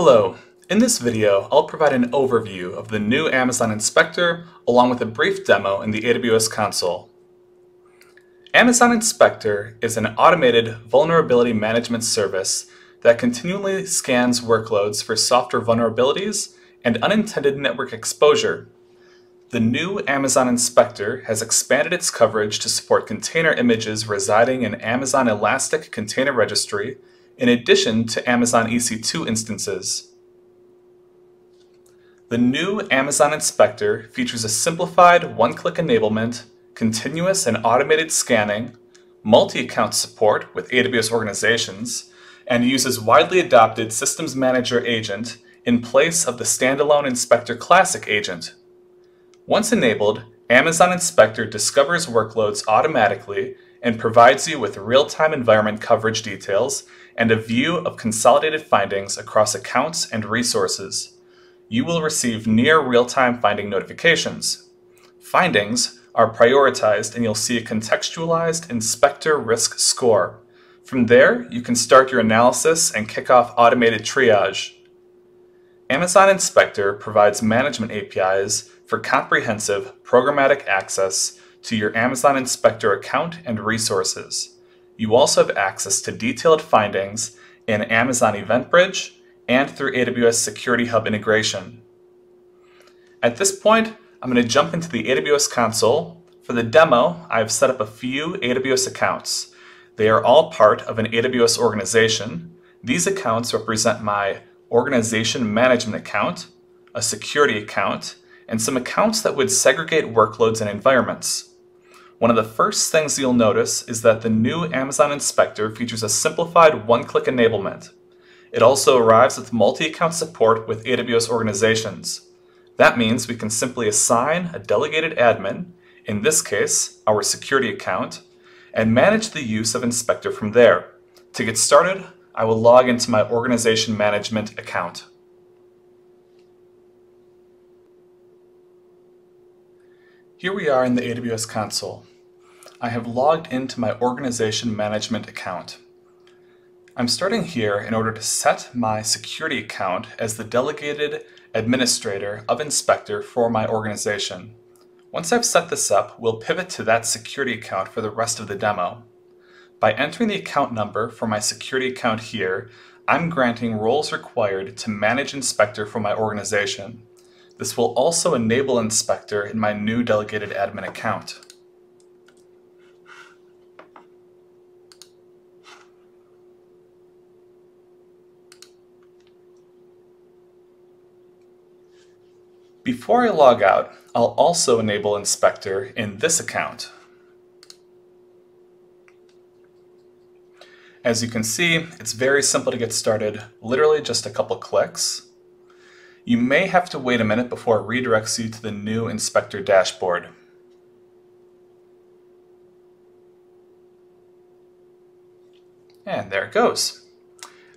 Hello. In this video, I'll provide an overview of the new Amazon Inspector along with a brief demo in the AWS console. Amazon Inspector is an automated vulnerability management service that continually scans workloads for software vulnerabilities and unintended network exposure. The new Amazon Inspector has expanded its coverage to support container images residing in Amazon Elastic Container Registry in addition to Amazon EC2 instances. The new Amazon Inspector features a simplified one-click enablement, continuous and automated scanning, multi-account support with AWS organizations, and uses widely adopted Systems Manager agent in place of the standalone Inspector Classic agent. Once enabled, Amazon Inspector discovers workloads automatically and provides you with real-time environment coverage details and a view of consolidated findings across accounts and resources. You will receive near real-time finding notifications. Findings are prioritized and you'll see a contextualized inspector risk score. From there, you can start your analysis and kick off automated triage. Amazon Inspector provides management APIs for comprehensive programmatic access to your Amazon Inspector account and resources. You also have access to detailed findings in Amazon EventBridge and through AWS Security Hub integration. At this point, I'm going to jump into the AWS console. For the demo, I've set up a few AWS accounts. They are all part of an AWS organization. These accounts represent my organization management account, a security account, and some accounts that would segregate workloads and environments. One of the first things you'll notice is that the new Amazon Inspector features a simplified one-click enablement. It also arrives with multi-account support with AWS organizations. That means we can simply assign a delegated admin, in this case, our security account, and manage the use of Inspector from there. To get started, I will log into my organization management account. Here we are in the AWS console. I have logged into my organization management account. I'm starting here in order to set my security account as the delegated administrator of Inspector for my organization. Once I've set this up, we'll pivot to that security account for the rest of the demo. By entering the account number for my security account here, I'm granting roles required to manage Inspector for my organization. This will also enable Inspector in my new delegated admin account. Before I log out, I'll also enable Inspector in this account. As you can see, it's very simple to get started, literally just a couple clicks. You may have to wait a minute before it redirects you to the new Inspector dashboard. And there it goes.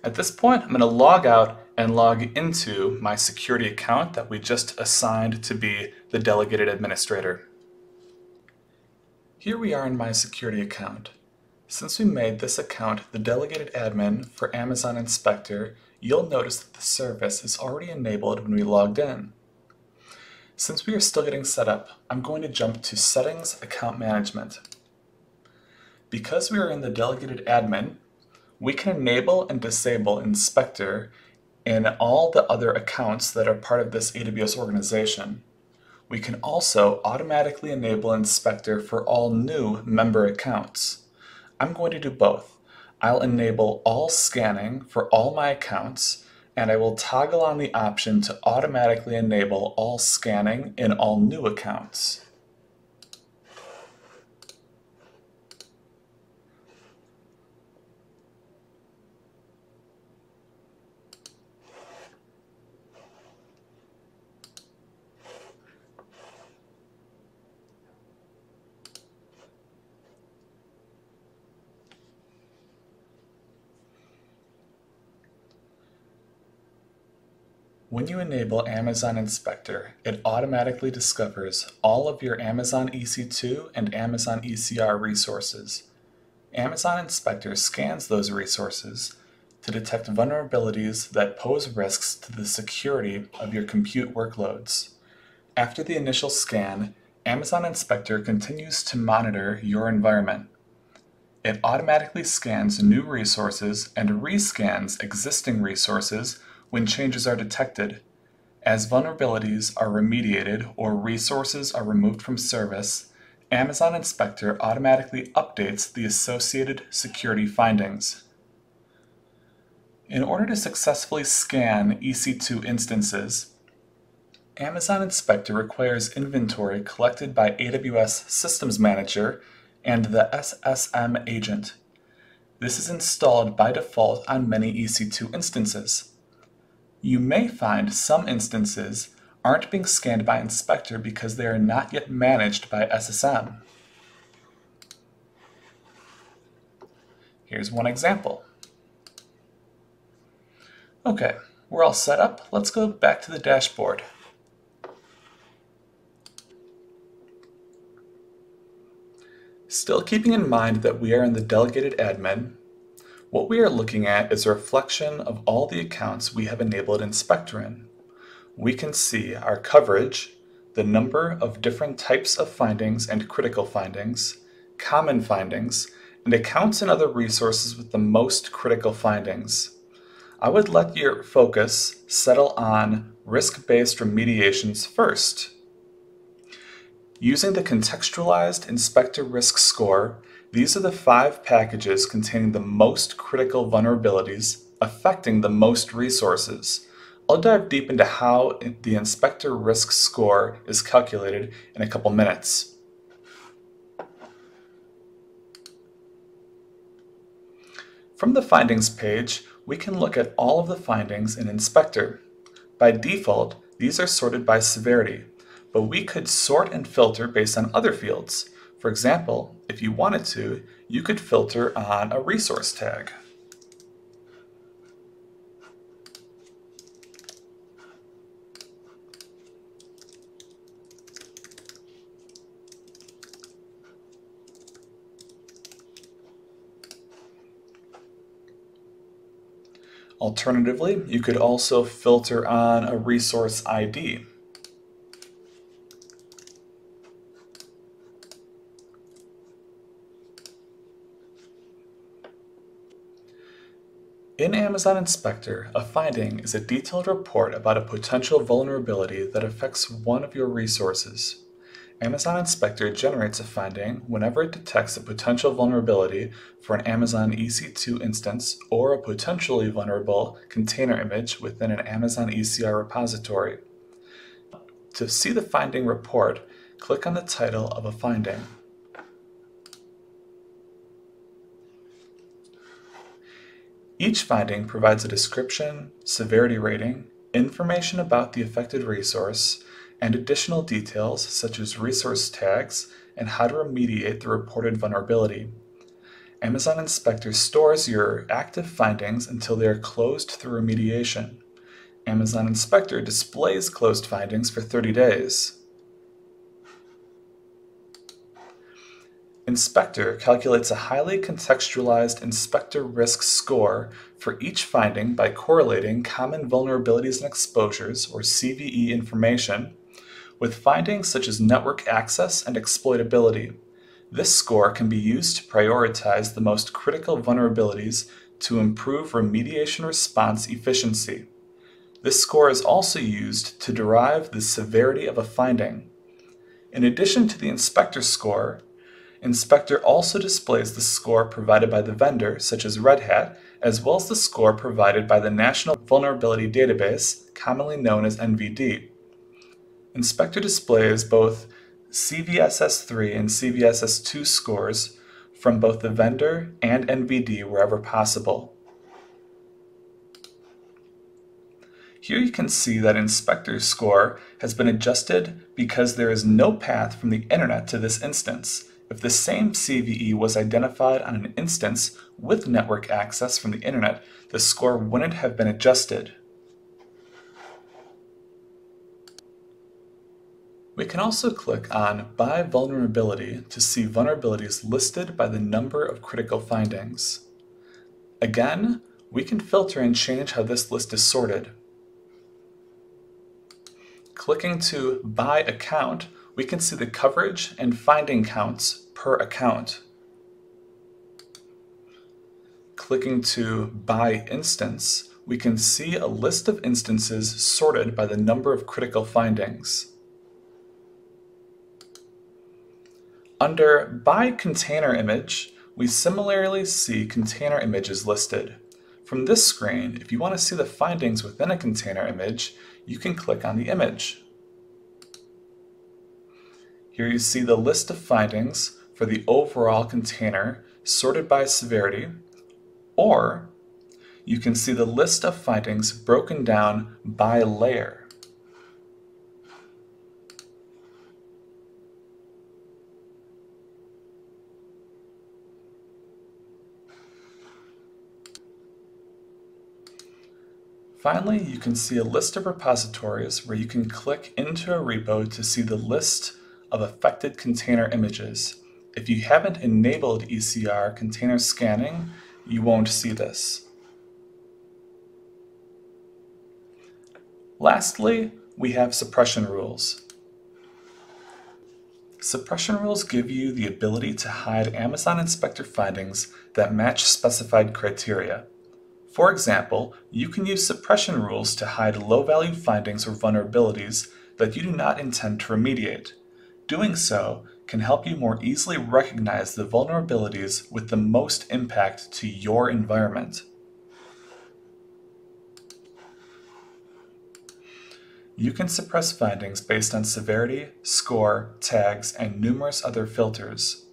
At this point, I'm going to log out and log into my security account that we just assigned to be the delegated administrator. Here we are in my security account. Since we made this account the delegated admin for Amazon Inspector, you'll notice that the service is already enabled when we logged in. Since we are still getting set up, I'm going to jump to Settings Account Management. Because we are in the delegated admin, we can enable and disable Inspector in all the other accounts that are part of this AWS organization. We can also automatically enable Inspector for all new member accounts. I'm going to do both. I'll enable all scanning for all my accounts, and I will toggle on the option to automatically enable all scanning in all new accounts. When you enable Amazon Inspector, it automatically discovers all of your Amazon EC2 and Amazon ECR resources. Amazon Inspector scans those resources, to detect vulnerabilities that pose risks to the security of your compute workloads. After the initial scan, Amazon Inspector continues to monitor your environment. It automatically scans new resources and rescans existing resources when changes are detected. As vulnerabilities are remediated or resources are removed from service, Amazon Inspector automatically updates the associated security findings. In order to successfully scan EC2 instances, Amazon Inspector requires inventory collected by AWS Systems Manager and the SSM agent. This is installed by default on many EC2 instances. You may find some instances aren't being scanned by Inspector because they are not yet managed by SSM. Here's one example. Okay, we're all set up. Let's go back to the dashboard. Still keeping in mind that we are in the delegated admin, what we are looking at is a reflection of all the accounts we have enabled in. We can see our coverage, the number of different types of findings and critical findings, common findings, and accounts and other resources with the most critical findings. I would let your focus settle on risk-based remediations first. Using the contextualized inspector risk score, these are the five packages containing the most critical vulnerabilities affecting the most resources. I'll dive deep into how the inspector risk score is calculated in a couple minutes. From the findings page, we can look at all of the findings in Inspector. By default, these are sorted by severity, but we could sort and filter based on other fields. For example, if you wanted to, you could filter on a resource tag. Alternatively, you could also filter on a resource ID. In Amazon Inspector, a finding is a detailed report about a potential vulnerability that affects one of your resources. Amazon Inspector generates a finding whenever it detects a potential vulnerability for an Amazon EC2 instance or a potentially vulnerable container image within an Amazon ECR repository. To see the finding report, click on the title of a finding. Each finding provides a description, severity rating, information about the affected resource, and additional details such as resource tags and how to remediate the reported vulnerability. Amazon Inspector stores your active findings until they are closed through remediation. Amazon Inspector displays closed findings for 30 days. Inspector calculates a highly contextualized inspector risk score for each finding by correlating common vulnerabilities and exposures, or CVE information, with findings such as network access and exploitability. This score can be used to prioritize the most critical vulnerabilities to improve remediation response efficiency. This score is also used to derive the severity of a finding. In addition to the inspector score, Inspector also displays the score provided by the vendor, such as Red Hat, as well as the score provided by the National Vulnerability Database, commonly known as NVD. Inspector displays both CVSS3 and CVSS2 scores from both the vendor and NVD wherever possible. Here you can see that Inspector's score has been adjusted because there is no path from the internet to this instance, if the same CVE was identified on an instance with network access from the internet, the score wouldn't have been adjusted. We can also click on By Vulnerability to see vulnerabilities listed by the number of critical findings. Again, we can filter and change how this list is sorted. Clicking to By Account, we can see the coverage and finding counts per account. Clicking to By Instance, we can see a list of instances sorted by the number of critical findings. Under By Container Image, we similarly see container images listed. From this screen, if you want to see the findings within a container image, you can click on the image. Here you see the list of findings for the overall container sorted by severity, or you can see the list of findings broken down by layer. Finally, you can see a list of repositories where you can click into a repo to see the list of affected container images. If you haven't enabled ECR container scanning, you won't see this. Lastly, we have suppression rules. Suppression rules give you the ability to hide Amazon Inspector findings that match specified criteria. For example, you can use suppression rules to hide low-value findings or vulnerabilities that you do not intend to remediate. Doing so can help you more easily recognize the vulnerabilities with the most impact to your environment. You can suppress findings based on severity, score, tags, and numerous other filters.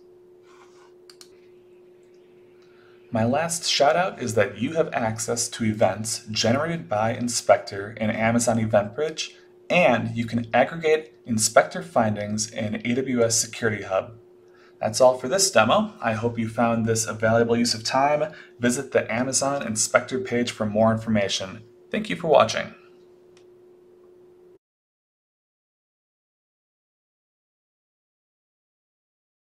My last shout out is that you have access to events generated by Inspector in Amazon EventBridge, and you can aggregate Inspector findings in AWS Security Hub. That's all for this demo. I hope you found this a valuable use of time. Visit the Amazon Inspector page for more information. Thank you for watching.